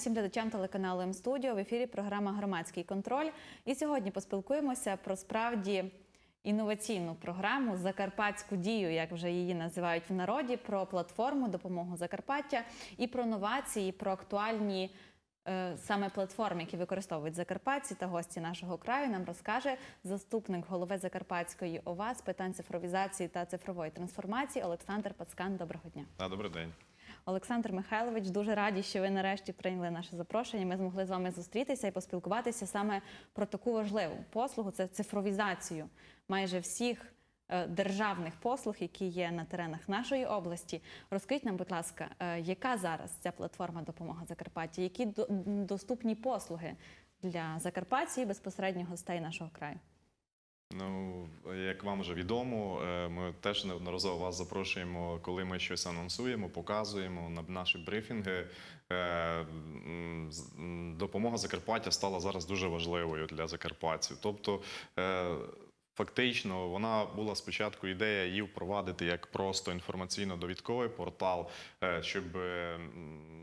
всім глядачам телеканалу М-студіо. В ефірі програма Громадський контроль. І сьогодні поспілкуємося про справді інноваційну програму Закарпатську дію, як вже її називають в народі, про платформу допомогу Закарпаття і про новації, про актуальні. е, Саме платформи, які використовують закарпатці та гості нашого краю, нам розкаже заступник голови Закарпатської ОВА з питань цифровізації та цифрової трансформації Олександр Пацкан. Доброго дня. Добрий день. Олександр Михайлович, дуже раді, що ви нарешті прийняли наше запрошення. Ми змогли з вами зустрітися і поспілкуватися саме про таку важливу послугу це цифровізацію майже всіх е, державних послуг, які є на теренах нашої області. Розкажіть нам, будь ласка, е, яка зараз ця платформа допомога Закарпаття? Які до- доступні послуги для Закарпаття і безпосередньо гостей нашого краю? Ну, як вам вже відомо, е, ми теж неодноразово вас запрошуємо, коли ми щось анонсуємо, показуємо на наші брифінги. Е, Допомога Закарпаття стала зараз дуже важливою для закарпатців. Тобто, е, фактично, вона була спочатку ідея її впровадити як просто інформаційно-довідковий портал, щоб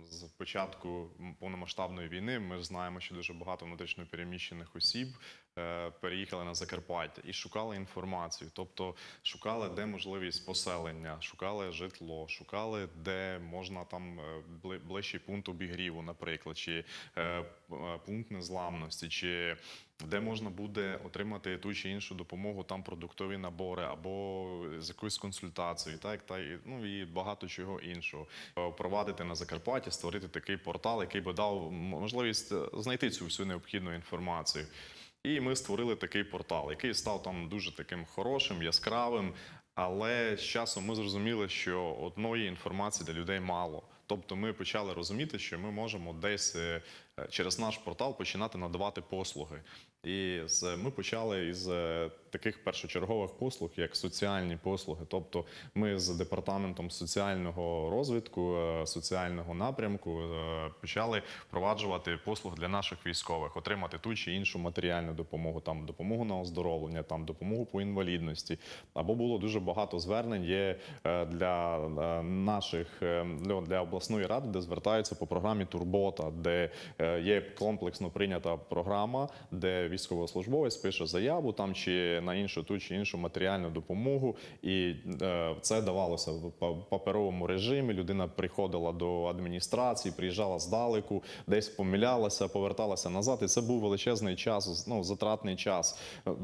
з початку повномасштабної війни ми знаємо, що дуже багато внутрішньопереміщених осіб е, переїхали на Закарпаття і шукали інформацію. Тобто шукали, де можливість поселення, шукали житло, шукали, де можна там е, ближчий пункт обігріву, наприклад, чи е, пункт незламності, чи де можна буде отримати ту чи іншу допомогу, там продуктові набори або з якоюсь консультацією, так та ну і багато чого іншого. Е, Впровадити на Закарпатті, створити такий портал, який би дав можливість е, знайти цю всю необхідну інформацію. І ми створили такий портал, який став там дуже таким хорошим, яскравим. Але з часом ми зрозуміли, що одної інформації для людей мало. Тобто ми почали розуміти, що ми можемо десь е, через наш портал починати надавати послуги. І ми почали із е, таких першочергових послуг, як соціальні послуги. Тобто, ми з департаментом соціального розвитку, е, соціального напрямку почали впроваджувати послуг для наших військових, отримати ту чи іншу матеріальну допомогу, там допомогу на оздоровлення, там допомогу по інвалідності. Або було дуже багато звернень є для наших для обласної ради, де звертаються по програмі Турбота, де е, є комплексно прийнята програма, де військовослужбовець пише заяву там чи на іншу ту чи іншу матеріальну допомогу, і е, це давалося в па- паперовому режимі. Людина приходила до адміністрації, приїжджала здалеку, десь помилялася, поверталася назад. І це був величезний час, ну затратний час.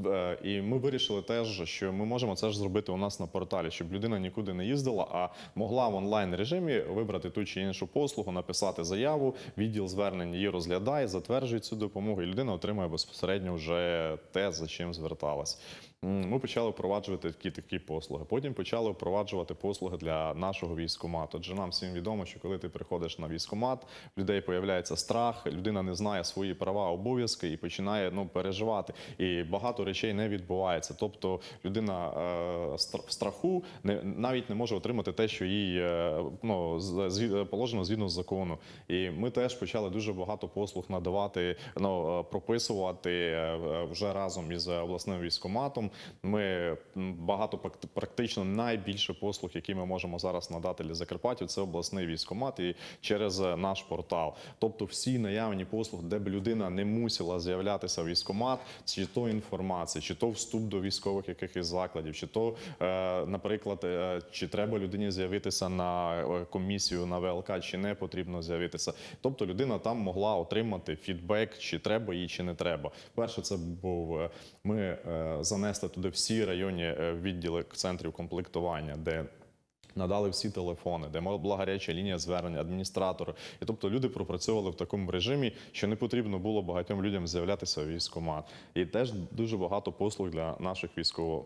Е, І ми вирішили теж, що ми можемо це ж зробити у нас на порталі, щоб людина нікуди не їздила, а могла в онлайн режимі вибрати ту чи іншу послугу, написати заяву. Відділ звернень її розглядає, затверджує цю допомогу, і людина отримує безпосередньо вже те, за чим зверталась. Ми почали впроваджувати такі такі послуги. Потім почали впроваджувати послуги для нашого військкомату. Адже нам всім відомо, що коли ти приходиш на військкомат, в людей появляється страх, людина не знає свої права, обов'язки і починає ну переживати. І багато речей не відбувається. Тобто людина е, в страху не навіть не може отримати те, що їй е, ну з- положено згідно з закону. І ми теж почали дуже багато послуг надавати, ну е, прописувати е, е, вже разом із обласним військкоматом. Ми багато практично найбільше послуг, які ми можемо зараз надати для Закарпаття, це обласний військкомат і через е, наш портал. Тобто всі наявні послуги, де б людина не мусила з'являтися в військкомат, чи то інформація, чи то вступ до військових якихось закладів, чи то, е, наприклад, е, чи треба людині з'явитися на комісію на ВЛК, чи не потрібно з'явитися. Тобто людина там могла отримати фідбек, чи треба їй, чи не треба. Перше, це був ми е, занесли туди всі районні е, відділи центрів комплектування, де Надали всі телефони, де була гаряча лінія звернення, адміністратор. І тобто люди пропрацьовували в такому режимі, що не потрібно було багатьом людям з'являтися в військкомат. І теж дуже багато послуг для наших військово.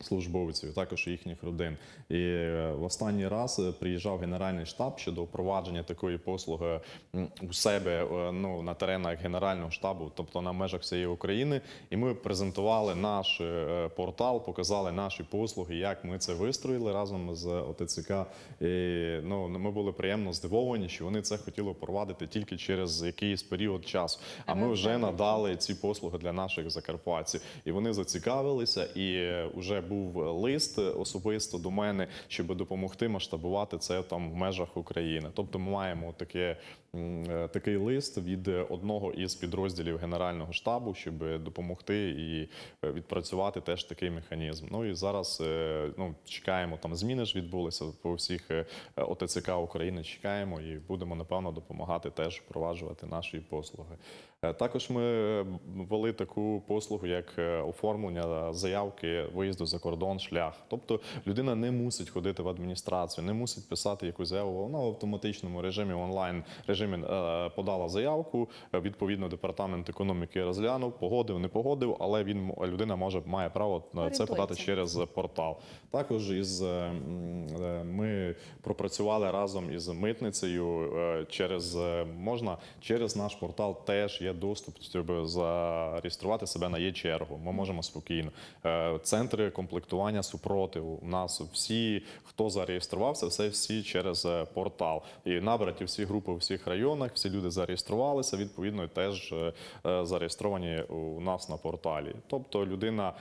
Службовців, також їхніх родин. І е, в останній раз е, приїжджав Генеральний штаб щодо впровадження такої послуги у себе е, ну, на теренах Генерального штабу, тобто на межах всієї України. І ми презентували наш портал, показали наші послуги, як ми це вистроїли разом з ОТЦК. І, ну, ми були приємно здивовані, що вони це хотіли впровадити тільки через якийсь період часу. А ми вже надали ці послуги для наших закарпатців. І вони зацікавилися, і вже був лист особисто до мене, щоб допомогти масштабувати це там в межах України. Тобто, ми маємо таке е, такий лист від одного із підрозділів Генерального штабу, щоб допомогти і е, відпрацювати теж такий механізм. Ну і зараз е, ну, чекаємо, там зміни ж відбулися по всіх ОТЦК України. Чекаємо і будемо напевно допомагати теж впроваджувати наші послуги. Е, Також ми ввели таку послугу, як е, оформлення заявки виїзду за кордон шлях. Тобто людина не мусить ходити в адміністрацію, не мусить писати якусь заяву. Вона в автоматичному режимі онлайн режимі е, подала заявку. Відповідно, департамент економіки розглянув, погодив, не погодив, але він людина може має право це подати через портал. Також із ми пропрацювали разом із митницею через можна через наш портал теж є доступ, щоб зареєструвати себе на є-чергу. Ми можемо спокійно. Е, Центри комплектування супротиву. У нас всі, хто зареєструвався, все всі через е, портал. І набраті всі групи у всіх районах, всі люди зареєструвалися. Відповідно, теж е, зареєстровані у нас на порталі. Тобто, людина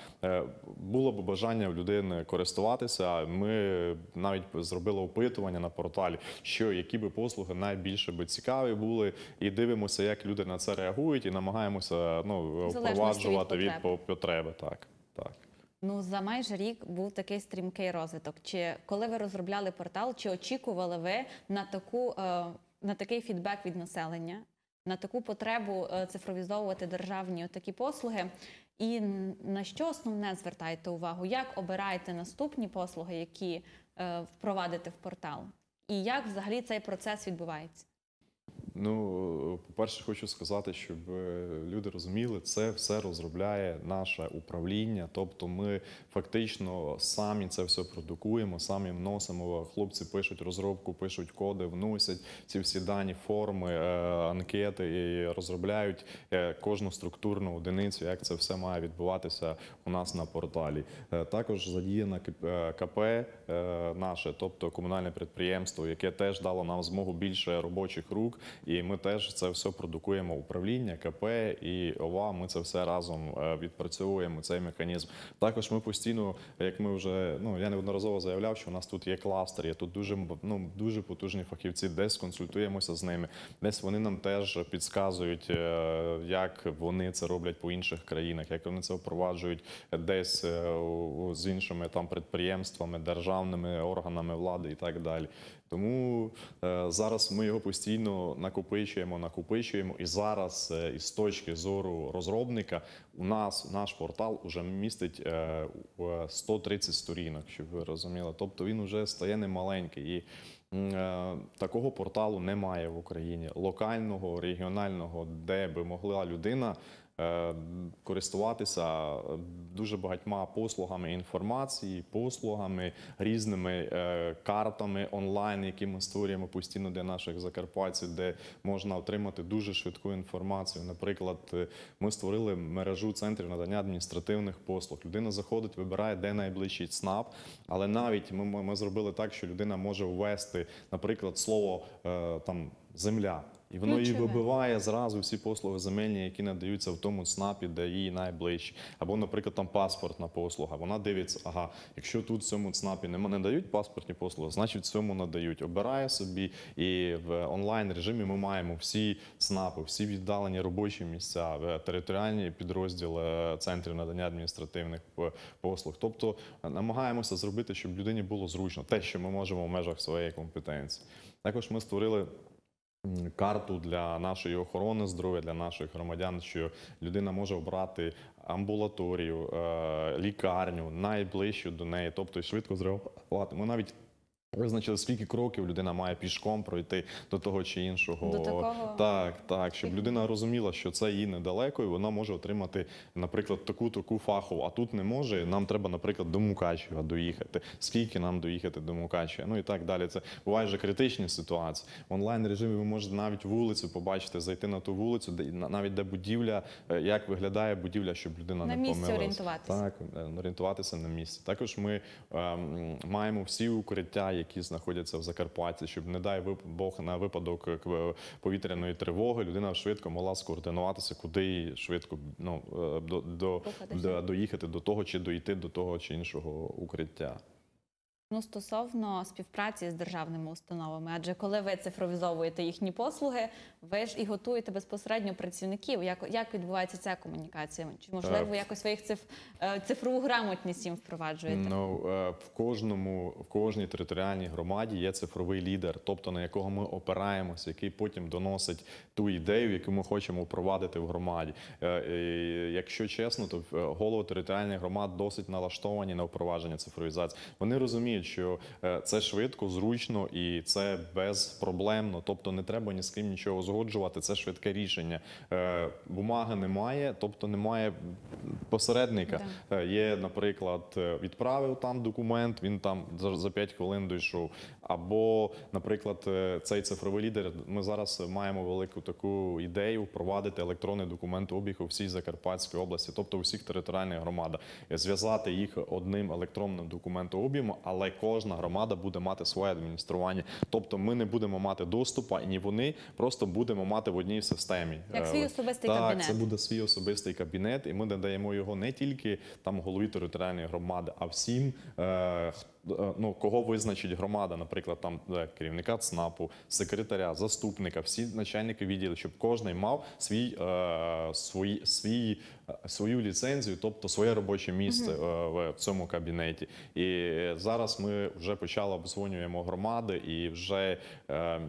було б бажання в людини користуватися. Ми навіть зробили опитування на порталі, що які би послуги найбільше би цікаві були, і дивимося, як люди на це реагують, і намагаємося ну залежності від впроваджувати від, потреби. Так, так. Ну за майже рік був такий стрімкий розвиток. Чи коли ви розробляли портал, чи очікували ви на таку е, на такий фідбек від населення, на таку потребу е, цифровізовувати державні такі послуги? І на що основне звертаєте увагу? Як обираєте наступні послуги, які е, впровадите в портал? І як взагалі цей процес відбувається? Ну, по-перше, хочу сказати, щоб е, люди розуміли, це все розробляє наше управління. Тобто, ми фактично самі це все продукуємо, самі вносимо. Хлопці пишуть розробку, пишуть коди, вносять ці всі дані, форми, е, анкети і розробляють е, кожну структурну одиницю, як це все має відбуватися у нас на порталі. Також задіяна КП наше, тобто комунальне підприємство, яке теж дало нам змогу більше робочих рук, і ми теж це все продукуємо. Управління, КП і ОВА. Ми це все разом е, відпрацьовуємо. Цей механізм. Також ми постійно, як ми вже ну я неодноразово заявляв, що у нас тут є кластер, є тут дуже ну дуже потужні фахівці. Десь консультуємося з ними, десь вони нам теж підказують, е, як вони це роблять по інших країнах, як вони це впроваджують десь е, з іншими там підприємствами, державними органами влади і так далі. Тому е, зараз ми його постійно накопичуємо, накопичуємо. І зараз, е, із точки зору розробника, у нас наш портал уже містить е, у- 130 сторінок, щоб ви розуміли. Тобто він вже стає немаленький. І е, такого порталу немає в Україні локального, регіонального, де би могла людина. Е, Користуватися е, дуже багатьма послугами інформації, послугами, різними е, картами онлайн, які ми створюємо постійно для наших закарпатців, де можна отримати дуже швидку інформацію. Наприклад, е, ми створили мережу центрів надання адміністративних послуг. Людина заходить, вибирає, де найближчий ЦНАП, але навіть ми, ми, ми зробили так, що людина може ввести, наприклад, слово е, там земля. І воно її вибиває зразу всі послуги земельні, які надаються в тому ЦНАПі, де їй найближче. Або, наприклад, там паспортна послуга. Вона дивиться, ага, якщо тут в цьому ЦНАПі не, не дають паспортні послуги, значить в цьому надають. Обирає собі, і в онлайн режимі ми маємо всі ЦНАПи, всі віддалені робочі місця, е, територіальні підрозділи е, центрів надання адміністративних е, послуг. Тобто намагаємося зробити, щоб людині було зручно, те, що ми можемо в межах своєї компетенції. Також ми створили карту для нашої охорони здоров'я, для наших громадян, що людина може обрати амбулаторію, е, лікарню найближчу до неї, тобто швидко зреагувати. Ми навіть визначили, скільки кроків людина має пішком пройти до того чи іншого. До такого? Так, так, щоб людина розуміла, що це їй недалеко, і вона може отримати, наприклад, таку таку фахову, а тут не може. Нам треба, наприклад, до Мукачева доїхати. Скільки нам доїхати до Мукачева? Ну і так далі. Це бувають вже критичні ситуації. В онлайн режимі ви можете навіть вулицю побачити, зайти на ту вулицю, де навіть де будівля, е, як виглядає будівля, щоб людина На не місці орієнтуватися. Так, е, орієнтуватися на місці. Також ми ем, маємо всі укриття, які знаходяться в Закарпатті, щоб не дай Бог на випадок е, повітряної тривоги людина швидко могла скоординуватися, куди їй швидко ну, е, до, до, до, доїхати до того чи дойти до того чи іншого укриття. Ну, стосовно співпраці з державними установами, адже коли ви цифровізовуєте їхні послуги, ви ж і готуєте безпосередньо працівників. Як, як відбувається ця комунікація? Чи можливо Е, якось ви їх циф, е, цифрову грамотність їм впроваджуєте? Ну, е, в кожному, в кожній територіальній громаді є цифровий лідер, тобто на якого ми опираємося, який потім доносить ту ідею, яку ми хочемо впровадити в громаді. Е, Якщо чесно, то голови територіальних громад досить налаштовані на впровадження цифровізації. Вони розуміють, що е, це швидко, зручно і це безпроблемно. Тобто не треба ні з ким нічого узгоджувати. Це швидке рішення. Е, Бумаги немає, тобто немає посередника. Е, Є, наприклад, відправив там документ, він там за, за 5 хвилин дійшов. Або, наприклад, цей цифровий лідер. Ми зараз маємо велику таку ідею впровадити електронний документообіг у всій Закарпатській області, тобто у всіх територіальних громадах, зв'язати їх одним електронним документообігом, але кожна громада буде мати своє адміністрування. Тобто, ми не будемо мати доступу, і ні вони просто будемо мати в одній системі. Як Е, свій особистий так, кабінет. Це буде свій особистий кабінет, і ми надаємо його не тільки там голові територіальної громади, а всім, е, х- е, ну, кого визначить громада, наприклад, там е, керівника ЦНАПу, секретаря, заступника, всі начальники відділів, щоб кожен мав свій, е, свої, свій, е, свою ліцензію, тобто своє робоче місце е, в цьому кабінеті. І зараз ми вже почали обдзвонюємо громади, і вже е,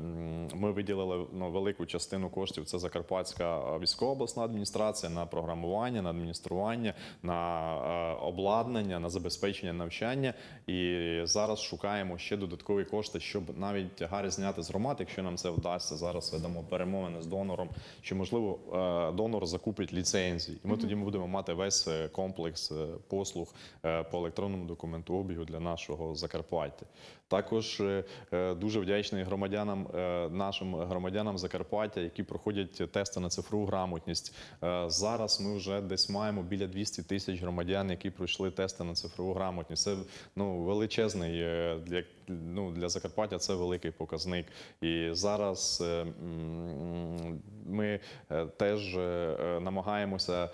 ми виділили ну, велику частину коштів. Це Закарпатська е, військова обласна адміністрація на програмування, на адміністрування, на е, обладнання, на забезпечення навчання. І зараз шукаємо ще додаткові кошти, щоб навіть гарі зняти з громад, якщо нам це вдасться. Зараз ведемо перемовини з донором, що можливо е, донор закупить ліцензії, і ми тоді ми будемо мати весь е, комплекс е, послуг по електронному документообігу для нашого Закарпаття. Також е, е, дуже вдячний громадянам, е, нашим громадянам Закарпаття, які проходять тести на цифрову грамотність. Зараз ми вже десь маємо біля 200 тисяч громадян, які пройшли тести на цифрову грамотність. Це ну величезний для ну для Закарпаття. Це великий показник. І зараз ми теж намагаємося,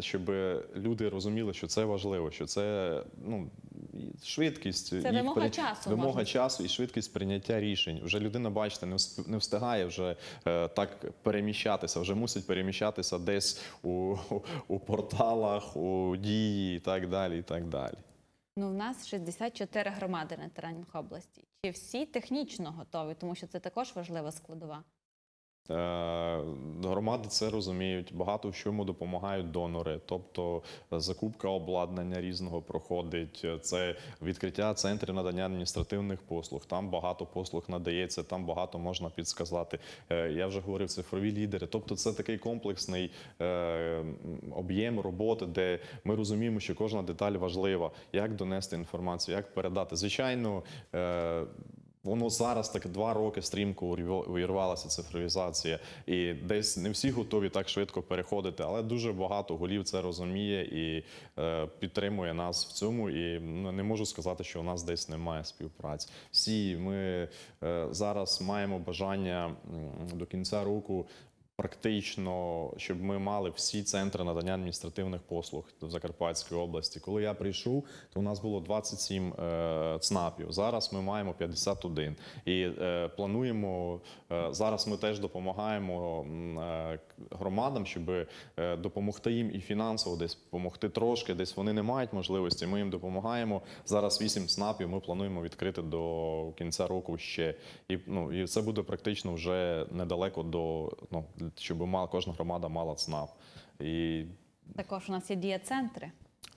щоб люди розуміли, що це важливо, що це ну і швидкість Це їх вимога при- часу, вимога можна часу і швидкість прийняття рішень. Вже людина, бачите, не не встигає вже е, так переміщатися, вже мусить переміщатися десь у, у порталах, у дії і так далі. І так далі. Ну, в нас 64 громади на теренах області. Чи всі технічно готові, тому що це також важлива складова. Е, Громади це розуміють. Багато в чому допомагають донори. Тобто закупка обладнання різного проходить. Це відкриття центрів надання адміністративних послуг. Там багато послуг надається, там багато можна підсказати. Е, Я вже говорив цифрові лідери. Тобто, це такий комплексний е, об'єм роботи, де ми розуміємо, що кожна деталь важлива. Як донести інформацію, як передати. Звичайно. Воно зараз так два роки стрімко увірвалася цифровізація, і десь не всі готові так швидко переходити, але дуже багато голів це розуміє і е, підтримує нас в цьому. І ну, не можу сказати, що у нас десь немає співпраці. Всі ми е, зараз маємо бажання до кінця року. Практично, щоб ми мали всі центри надання адміністративних послуг в Закарпатській області. Коли я прийшов, то у нас було 27 е, ЦНАПів. Зараз ми маємо 51. І е, плануємо е, зараз. Ми теж допомагаємо е, громадам, щоб е, допомогти їм і фінансово десь допомогти трошки. Десь вони не мають можливості. Ми їм допомагаємо. Зараз 8 ЦНАПів. Ми плануємо відкрити до кінця року ще. І ну і це буде практично вже недалеко до ну щоб мала кожна громада мала ЦНАП. І Також у нас є дія-центри.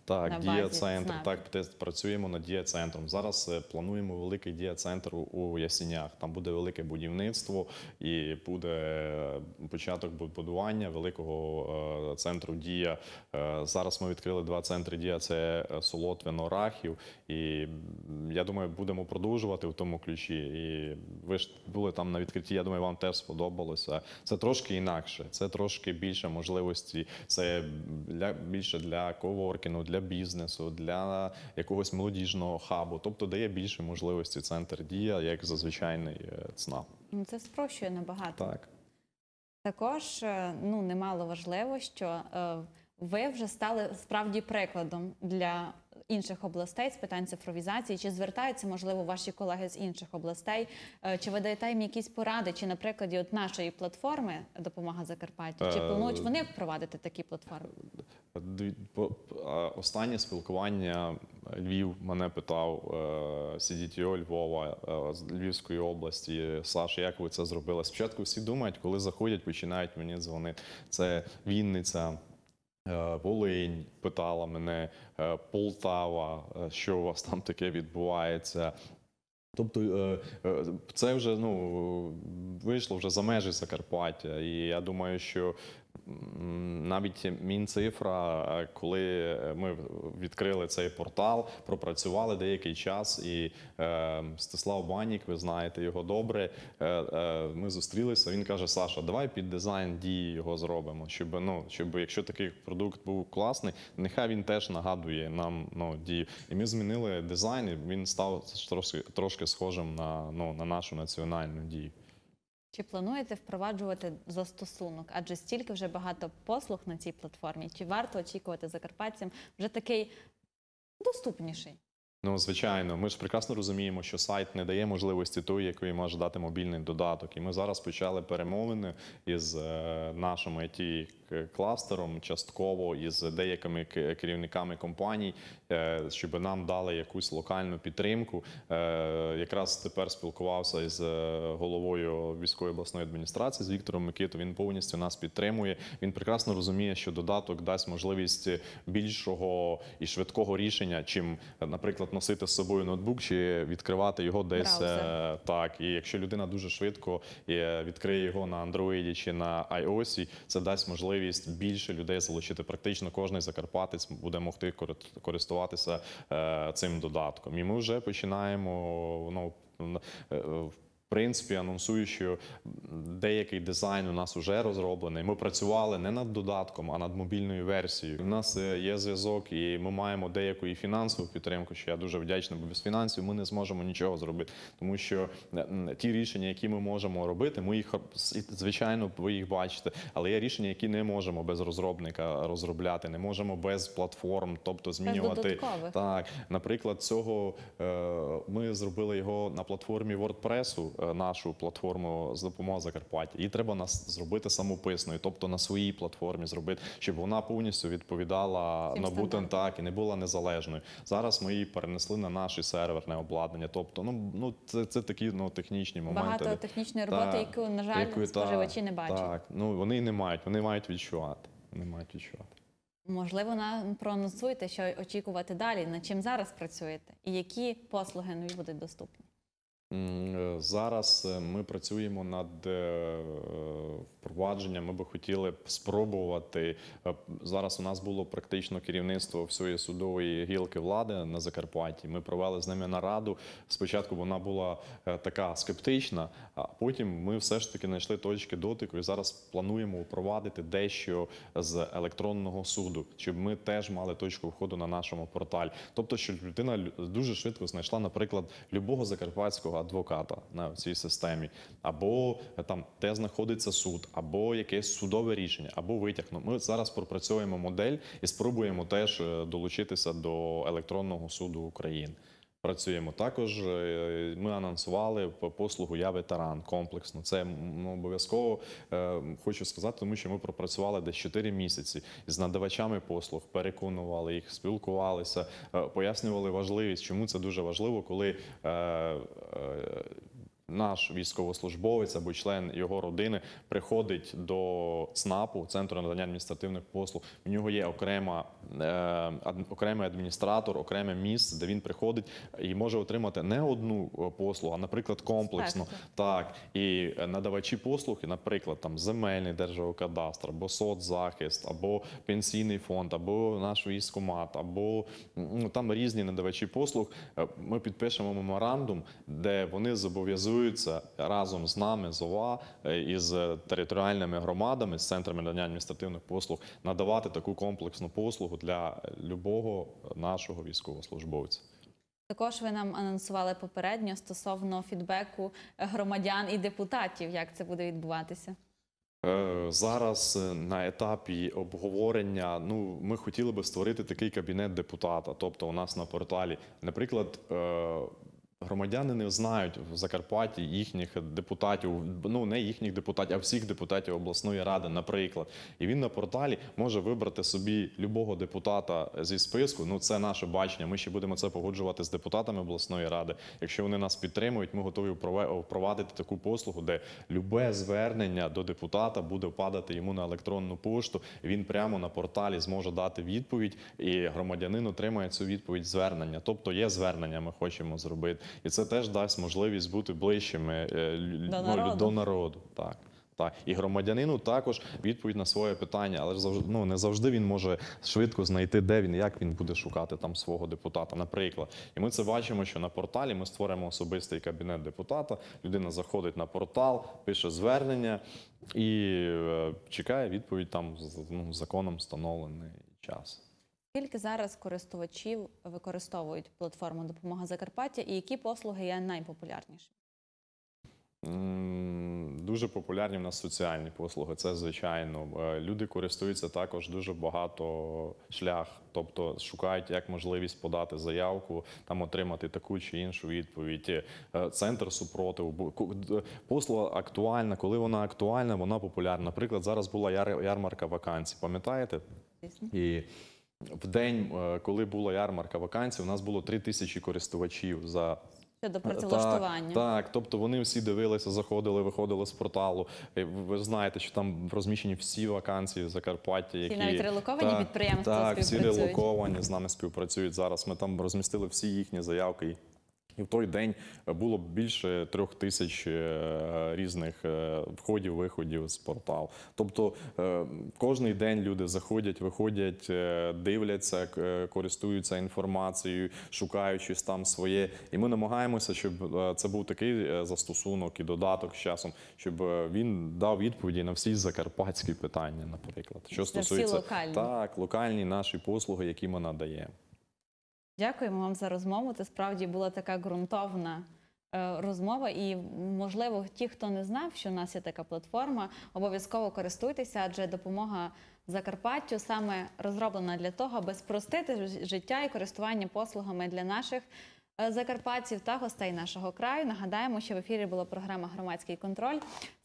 Так, дія центр. Так, працюємо над дія центром. Зараз е, плануємо великий дія центр у- Ясінях. Там буде велике будівництво і буде е, початок будування великого е, центру дія. Зараз ми відкрили два центри дія: це Солотвино, Рахів. І я думаю, будемо продовжувати в тому ключі. І ви ж були там на відкритті. Я думаю, вам теж сподобалося. Це трошки інакше, це трошки більше можливості. Це для більше для коворкінгу, для бізнесу, для якогось молодіжного хабу. Тобто дає більше можливості центр дія, як зазвичайний цНА. ЦНАП. Ну, це спрощує набагато. Так. Також е, ну, немало важливо, що е, ви вже стали справді прикладом для інших областей з питань цифровізації? Чи звертаються, можливо, ваші колеги з інших областей? Е, Чи ви даєте їм якісь поради? Чи на прикладі от нашої платформи допомога Закарпаття? Чи Е, планують вони впровадити такі платформи? Останнє спілкування Львів мене питав CDTO Львова е, з Львівської області. Саша, як ви це зробили? Спочатку всі думають, коли заходять, починають мені дзвонити. Це Вінниця. Е, Волинь питала мене, е, Полтава, е, що у вас там таке відбувається. Тобто це вже ну, вийшло вже за межі Закарпаття. І я думаю, що навіть Мінцифра, коли ми відкрили цей портал, пропрацювали деякий час, і е, Мстислав Банік, ви знаєте його добре. е, е, Ми зустрілися. Він каже: Саша, давай під дизайн дії його зробимо. Щоб ну, щоб якщо такий продукт був класний, нехай він теж нагадує нам ну, дію. І ми змінили дизайн. і Він став трошки, трошки схожим на, ну, на нашу національну дію. Чи плануєте впроваджувати застосунок? Адже стільки вже багато послуг на цій платформі. Чи варто очікувати закарпатцям вже такий доступніший? Ну, звичайно, ми ж прекрасно розуміємо, що сайт не дає можливості тої, якої може дати мобільний додаток. І ми зараз почали перемовини із е, нашим it кластером, частково із деякими керівниками компаній, щоб нам дали якусь локальну підтримку. Е, Якраз тепер спілкувався із е, головою військової обласної адміністрації з Віктором Микитом. Він повністю нас підтримує. Він прекрасно розуміє, що додаток дасть можливість більшого і швидкого рішення, чим, наприклад, носити з собою ноутбук чи відкривати його десь Браузер. е, так. І якщо людина дуже швидко е, відкриє його на Android чи на iOS, це дасть можливість більше людей залучити. Практично кожний закарпатець буде могти кори- користуватися е, цим додатком. І ми вже починаємо ну, е, принципі, анонсую, що деякий дизайн у нас вже розроблений. Ми працювали не над додатком, а над мобільною версією. У нас е, є зв'язок, і ми маємо деяку і фінансову підтримку, що я дуже вдячний, бо без фінансів ми не зможемо нічого зробити. Тому що е, ті рішення, які ми можемо робити, ми їх звичайно ви їх бачите, але є рішення, які не можемо без розробника розробляти, не можемо без платформ, тобто змінювати так, наприклад, цього е, ми зробили його на платформі WordPress, нашу платформу з допомогою Закарпаття. Її треба нас зробити самописною, тобто на своїй платформі зробити, щоб вона повністю відповідала набутим так і не була незалежною. Зараз ми її перенесли на наше серверне обладнання. Тобто, ну ну це, це такі ну технічні моменти. Багато технічної роботи, яку, на жаль, якої- споживачі так, не бачать. Так, ну вони не мають, вони мають відчувати. Вони мають відчувати. Можливо, нам проанонсуйте, що очікувати далі, над чим зараз працюєте, і які послуги нові будуть доступні. Е, Зараз е, ми працюємо над е, впровадженням. Ми би хотіли спробувати. Зараз у нас було практично керівництво всієї судової гілки влади на Закарпатті. Ми провели з ними нараду. Спочатку вона була така скептична, а потім ми все ж таки знайшли точки дотику і зараз плануємо впровадити дещо з електронного суду, щоб ми теж мали точку входу на нашому порталі. Тобто, щоб людина лю- дуже швидко знайшла, наприклад, любого закарпатського адвоката на цій системі, або е, там де знаходиться суд, або якесь судове рішення, або витяг. Ну, Ми зараз пропрацьовуємо модель і спробуємо теж е, долучитися до електронного суду України. Працюємо також. е, Ми анонсували послугу Я ветеран комплексно. Це м, обов'язково е, хочу сказати, тому що ми пропрацювали десь 4 місяці з надавачами послуг, переконували їх, спілкувалися, е, пояснювали важливість, чому це дуже важливо, коли. Наш військовослужбовець або член його родини приходить до ЦНАПу, центру надання адміністративних послуг. У нього є окрема е, окремий адміністратор, окреме місце, де він приходить і може отримати не одну е, послугу, а, наприклад, комплексно. Так, і надавачі послуг, наприклад, там земельний держгеокадастр, або соцзахист, або пенсійний фонд, або наш військомат, або ну, там різні надавачі послуг. Е, Ми підпишемо меморандум, де вони зобов'язуються разом з нами, з ОВА, е, із е, територіальними громадами, з центрами надання адміністративних послуг, надавати таку комплексну послугу для любого нашого військовослужбовця. Також ви нам анонсували попередньо стосовно фідбеку громадян і депутатів, як це буде відбуватися. Е, Зараз е, на етапі обговорення ну, ми хотіли би створити такий кабінет депутата. Тобто, у нас на порталі, наприклад, громадяни не знають в Закарпатті їхніх депутатів, ну не їхніх депутатів, а всіх депутатів обласної ради, наприклад. І він на порталі може вибрати собі любого депутата зі списку. Ну це наше бачення. Ми ще будемо це погоджувати з депутатами обласної ради. Якщо вони нас підтримують, ми готові впровадити таку послугу, де любе звернення до депутата буде падати йому на електронну пошту. Він прямо на порталі зможе дати відповідь, і громадянин отримає цю відповідь звернення. Тобто є звернення, ми хочемо зробити, і це теж дасть можливість бути ближчими е, До ну, народу. до народу. Так. Так, і громадянину також відповідь на своє питання, але ж завжди ну не завжди він може швидко знайти, де він, як він буде шукати там свого депутата. Наприклад, і ми це бачимо, що на порталі ми створимо особистий кабінет депутата. Людина заходить на портал, пише звернення і е, чекає відповідь там ну, законом встановлений час. Скільки зараз користувачів використовують платформу Допомога Закарпаття і які послуги є найпопулярнішими? Дуже популярні в нас соціальні послуги. Це звичайно. Е, Люди користуються також дуже багато шлях, тобто шукають як можливість подати заявку, там отримати таку чи іншу відповідь. Е, Центр супротиву. Послуга актуальна. Коли вона актуальна, вона популярна. Наприклад, зараз була яр- ярмарка вакансій. Пам'ятаєте? Звісно. І в день, е, коли була ярмарка вакансій, у нас було три тисячі користувачів за Щодо працевлаштування. так, так, тобто вони всі дивилися, заходили, виходили з порталу. Е, Ви знаєте, що там розміщені всі вакансії в Закарпатті, які навіть релоковані підприємства Так, всі релоковані з нами співпрацюють зараз. Ми там розмістили всі їхні заявки. І в той день було більше трьох тисяч е, різних е, входів, виходів з порталу. Тобто е, кожний день люди заходять, виходять, дивляться, користуються інформацією, шукаючись там своє. І ми намагаємося, щоб це був такий застосунок і додаток з часом, щоб він дав відповіді на всі закарпатські питання, наприклад. Що Це всі стосується локальні. так, локальні наші послуги, які ми надаємо. Дякуємо вам за розмову. Це справді була така ґрунтовна е, розмова. І, можливо, ті, хто не знав, що у нас є така платформа, обов'язково користуйтеся, адже допомога Закарпаттю саме розроблена для того, аби спростити життя і користування послугами для наших. е, Закарпатців та гостей нашого краю нагадаємо, що в ефірі була програма Громадський контроль.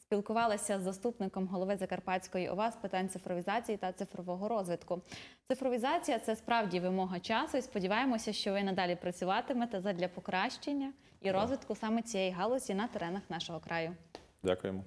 Спілкувалися з заступником голови Закарпатської ОВА з питань цифровізації та цифрового розвитку. Цифровізація це справді вимога часу, і сподіваємося, що ви надалі працюватимете задля покращення і розвитку саме цієї галузі на теренах нашого краю. Дякуємо.